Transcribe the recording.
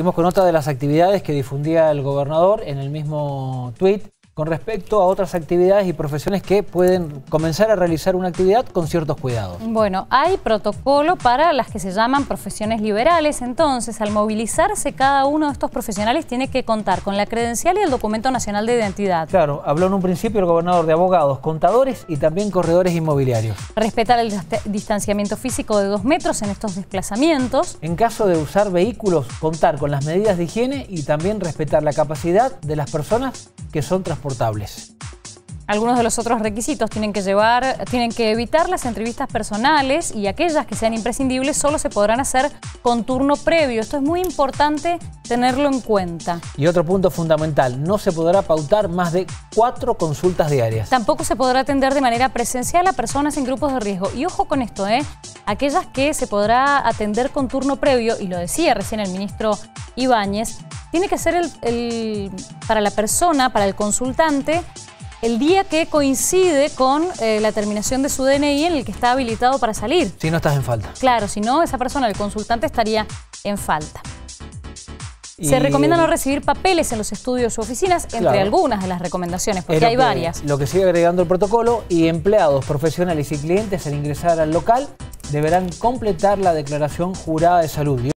Seguimos con otra de las actividades que difundía el gobernador en el mismo tuit con respecto a otras actividades y profesiones que pueden comenzar a realizar una actividad con ciertos cuidados. Bueno, hay protocolo para las que se llaman profesiones liberales, entonces al movilizarse cada uno de estos profesionales tiene que contar con la credencial y el documento nacional de identidad. Claro, habló en un principio el gobernador de abogados, contadores y también corredores inmobiliarios. Respetar el distanciamiento físico de dos metros en estos desplazamientos. En caso de usar vehículos, contar con las medidas de higiene y también respetar la capacidad de las personas que son transportables. Algunos de los otros requisitos tienen que llevar, tienen que evitar las entrevistas personales y aquellas que sean imprescindibles solo se podrán hacer con turno previo. Esto es muy importante tenerlo en cuenta. Y otro punto fundamental, no se podrá pautar más de cuatro consultas diarias. Tampoco se podrá atender de manera presencial a personas en grupos de riesgo. Y ojo con esto, ¿eh? aquellas que se podrá atender con turno previo, y lo decía recién el ministro Ibáñez, tiene que ser el, para la persona, para el consultante, el día que coincide con eh, la terminación de su DNI en el que está habilitado para salir. Si no estás en falta. Claro, si no, esa persona, el consultante, estaría en falta. Se recomienda no recibir papeles en los estudios u oficinas, entre algunas de las recomendaciones, porque hay varias. Lo que sigue agregando el protocolo y empleados, profesionales y clientes al ingresar al local deberán completar la declaración jurada de salud.